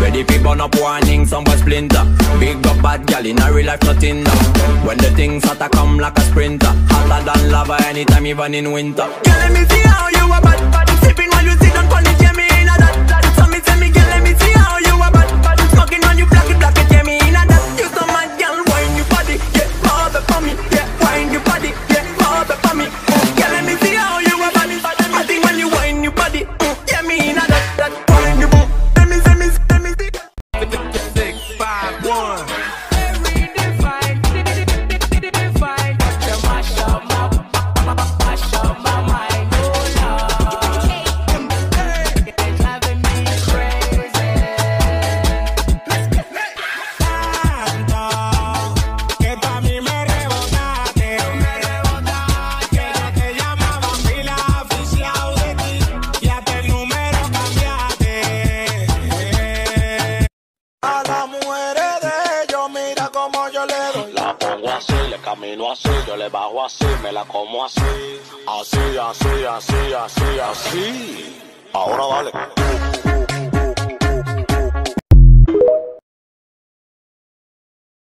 Ready people burn up warning, some splinter. Big up bad gal in a real life nothing now uh. When the things hotter come like a sprinter. Hotter than lava anytime even in winter. Girl let me see how you a bad así, le camino así, yo le bajo así, me la como así. Así, así, así, así, así. Ahora dale.